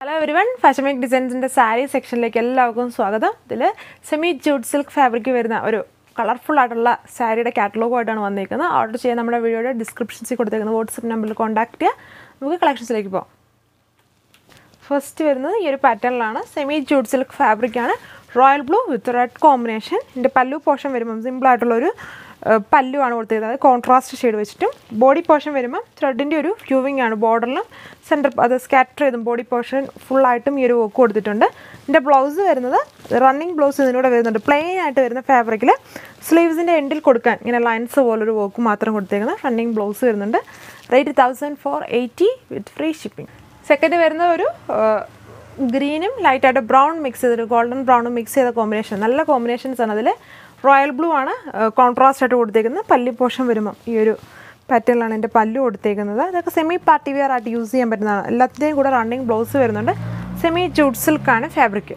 Hello everyone fashion make ഡിസൈൻസിന്റെ സാരി സെക്ഷനിലേക്ക് എല്ലാവർക്കും സ്വാഗതം. ഇതിൽ സെമി ജൂട്ട് സിൽക്ക് ഫാബ്രിക് വരുന്ന ഒരു കളർഫുൾ ആയിട്ടുള്ള സാരിയുടെ കാറ്റലോഗുമായിട്ടാണ് വന്നിരിക്കുന്നത്. ഓർഡർ ചെയ്യാൻ നമ്മുടെ വീഡിയോയുടെ ഡിസ്ക്രിപ്ഷൻസിൽ കൊടുത്തേക്കുന്നത് വാട്സപ്പ് നമ്പറിൽ കോൺടാക്ട് ചെയ്യുക നമുക്ക് കളക്ഷൻസിലേക്ക് പോകാം. ഫസ്റ്റ് വരുന്നത് ഈ ഒരു പാറ്റേണിലാണ് semi jute silk ഫാബ്രിക്കാണ് royal blue with red combination ഇതിന്റെ പല്ലു പോർഷൻ വരുമ്പം സിമ്പിളായിട്ടുള്ളൊരു പല്ലുവാണ് കൊടുത്തിരുന്നത് കോൺട്രാസ്റ്റ് ഷെയ്ഡ് വെച്ചിട്ടും ബോഡി പോർഷൻ വരുമ്പം ത്രെഡിന്റെ ഒരു ഫ്യൂവിങ് ആണ്. ബോർഡറിലും സെന്റർ അത് സ്കാറ്റർ ചെയ്തും ബോഡി പോർഷൻ ഫുള്ളായിട്ടും ഈ ഒരു വർക്ക് കൊടുത്തിട്ടുണ്ട്. ഇതിന്റെ ബ്ലൗസ് വരുന്നത് റണ്ണിങ് ബ്ലൗസ് ഇതിനൂടെ വരുന്നുണ്ട്. പ്ലെയിൻ ആയിട്ട് വരുന്ന ഫാബ്രിക്കിൽ സ്ലീവ്സിന്റെ എൻഡിൽ കൊടുക്കാൻ ഇങ്ങനെ ലൈൻസ് പോലൊരു വർക്ക് മാത്രം കൊടുത്തേക്കുന്നത് റണ്ണിങ് ബ്ലൗസ് വരുന്നുണ്ട്. Rate thousand four eighty with free shipping second വരുന്ന ഒരു ഗ്രീനും ലൈറ്റായിട്ട് ബ്രൗൺ മിക്സ് ചെയ്തൊരു ഗോൾഡൻ ബ്രൗണും മിക്സ് ചെയ്ത കോമ്പിനേഷൻ നല്ല കോമ്പിനേഷൻസ് ആണ് അതിൽ റോയൽ ബ്ലൂ ആണ്. കോൺട്രാസ്റ്റ് ആയിട്ട് കൊടുത്തേക്കുന്നത്. പല്ലി പോഷൻ വരുമ്പം ഈ ഒരു പാറ്റേണിലാണ് എന്റെ പല്ലു കൊടുത്തേക്കുന്നത്. അതൊക്കെ സെമി പാർട്ടി വെയർ ആയിട്ട് യൂസ് ചെയ്യാൻ പറ്റുന്നതാണ്. എല്ലാത്തിന്റെയും കൂടെ റണ്ണിങ് ബ്ലൗസ് വരുന്നുണ്ട്. സെമി ജൂട്ട് സിൽക്കാണ് ഫാബ്രിക്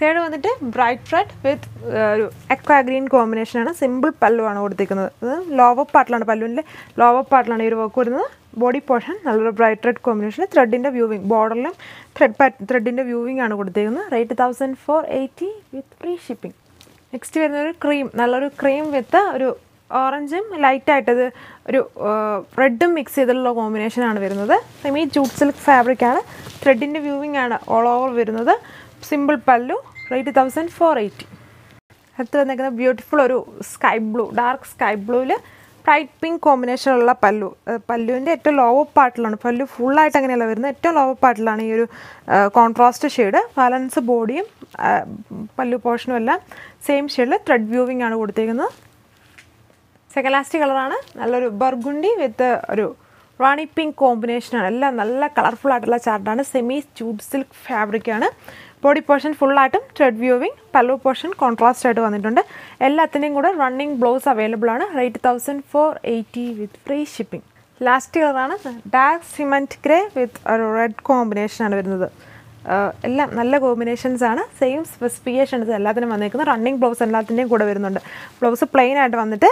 തേർഡ് വന്നിട്ട് ബ്രൈറ്റ് റെഡ് വിത്ത് ഒരു എക്വാ ഗ്രീൻ കോമ്പിനേഷനാണ് സിമ്പിൾ പല്ലുവാണ് കൊടുത്തിരിക്കുന്നത് അത് ലോവർ പാർട്ടിലാണ് പല്ലുവിന്റെ ലോവർ പാർട്ടിലാണ് ഈ ഒരു വർക്ക് വരുന്നത്. ബോഡി പോർഷൻ നല്ലൊരു ബ്രൈറ്റ് റെഡ് കോമ്പിനേഷൻ ത്രെഡിന്റെ വ്യൂവിങ് ബോർഡറിലും ത്രെഡ് പാറ്റ് ത്രെഡിന്റെ വ്യൂവിങ് ആണ് കൊടുത്തിരിക്കുന്നത് rate thousand four eighty with free shipping next വരുന്ന ഒരു ക്രീം നല്ലൊരു ക്രീം വിത്ത് ഒരു ഓറഞ്ചും ലൈറ്റായിട്ടത് ഒരു റെഡും മിക്സ് ചെയ്തിട്ടുള്ള കോമ്പിനേഷനാണ് വരുന്നത്. സെമി ജൂട്ട് സിൽക്ക് ഫാബ്രിക്കാണ് ത്രെഡിന്റെ വ്യൂവിംഗ് ആണ് ഓൾ ഓവർ വരുന്നത്. Simple pallu rate thousand four eighty അടുത്ത് വന്നേക്കുന്ന ബ്യൂട്ടിഫുൾ ഒരു സ്കൈ ബ്ലൂ ഡാർക്ക് സ്കൈ ബ്ലൂവിൽ ബ്രൈറ്റ് പിങ്ക് കോമ്പിനേഷനുള്ള പല്ലു. പല്ലുവിന്റെ ഏറ്റവും ലോവർ പാർട്ടിലാണ് പല്ലു ഫുള്ളായിട്ട് അങ്ങനെയല്ല വരുന്നത്. ഏറ്റവും ലോവർ പാർട്ടിലാണ് ഈ ഒരു കോൺട്രാസ്റ്റ് ഷെയ്ഡ് ബാലൻസ് ബോഡിയും പല്ലു പോർഷനും എല്ലാം സെയിം ഷെയ്ഡിൽ ത്രെഡ് വ്യൂവിംഗ് ആണ് കൊടുത്തേക്കുന്നത്. ലാസ്റ്റ് കളറാണ് നല്ലൊരു ബർഗുണ്ടി വിത്ത് ഒരു റാണി പിങ്ക് കോമ്പിനേഷനാണ് എല്ലാം നല്ല കളർഫുൾ ആയിട്ടുള്ള ചാർട്ടാണ് സെമി ട്യൂബ് സിൽക്ക് ഫാബ്രിക്കാണ് body portion ഫുള്ളായിട്ടും thread weaving pallu portion contrast ആയിട്ട് വന്നിട്ടുണ്ട്. എല്ലാത്തിന്റെയും കൂടെ റണ്ണിങ് ബ്ലൗസ് അവൈലബിൾ ആണ്. Rate thousand four eighty with free shipping last കളറാണ് ഡാർക്ക് സിമെന്റ് ഗ്രേ വിത്ത് ഒരു റെഡ് കോമ്പിനേഷനാണ് വരുന്നത്. എല്ലാം നല്ല കോമ്പിനേഷൻസ് ആണ്. സെയിം സ്പെസിഫിക്കേഷൻസ് എല്ലാത്തിനും വന്നേക്കുന്നത് റണ്ണിങ് ബ്ലൗസ് എല്ലാത്തിന്റെയും കൂടെ വരുന്നുണ്ട്. ബ്ലൗസ് പ്ലെയിൻ ആയിട്ട് വന്നിട്ട്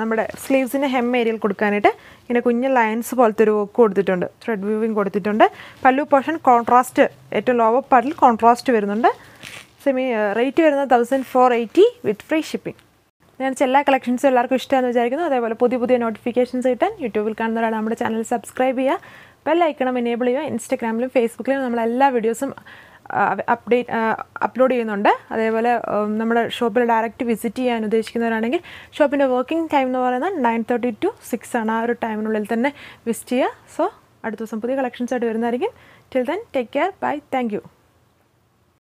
നമ്മുടെ സ്ലീവ്സിന്റെ ഹെം ഏരിയയിൽ കൊടുക്കാനായിട്ട് ഇങ്ങനെ കുഞ്ഞ് ലൈൻസ് പോലത്തെ ഒരു വർക്ക് കൊടുത്തിട്ടുണ്ട്. ത്രെഡ് വ്യൂവിങ് കൊടുത്തിട്ടുണ്ട്. പല്ലു പോർഷൻ കോൺട്രാസ്റ്റ് ഏറ്റവും ലോവർ പാർട്ടിൽ കോൺട്രാസ്റ്റ് വരുന്നുണ്ട്. സെമി റേറ്റ് വരുന്നത് thousand four eighty with free shipping ഞാൻ എല്ലാ കളക്ഷൻസും എല്ലാവർക്കും ഇഷ്ടമാണെന്ന് വിചാരിക്കുന്നു. അതേപോലെ പുതിയ പുതിയ നോട്ടിഫിക്കേഷൻസ് കിട്ടാൻ യൂട്യൂബിൽ കാണുന്നവരാണ് നമ്മുടെ ചാനൽ സബ്സ്ക്രൈബ് ചെയ്യുക. ബെൽ ഐക്കണം എനേബിൾ ചെയ്യുക. ഇൻസ്റ്റാഗ്രാമിലും ഫേസ്ബുക്കിലും നമ്മൾ എല്ലാ വീഡിയോസും അപ്ഡേറ്റ് അപ്ലോഡ് ചെയ്യുന്നുണ്ട്. അതേപോലെ നമ്മുടെ ഷോപ്പിൽ ഡയറക്റ്റ് വിസിറ്റ് ചെയ്യാൻ ഉദ്ദേശിക്കുന്നവരാണെങ്കിൽ ഷോപ്പിന്റെ വർക്കിംഗ് ടൈം എന്ന് പറയുന്നത് നയൻ തേർട്ടി ടു സിക്സ് ആണ് ആ ഒരു ടൈമിനുള്ളിൽ തന്നെ വിസിറ്റ് ചെയ്യുക. സോ അടുത്ത ദിവസം പുതിയ കളക്ഷൻസ് ആയിട്ട് വരുന്നതായിരിക്കും. Till then take care bye thank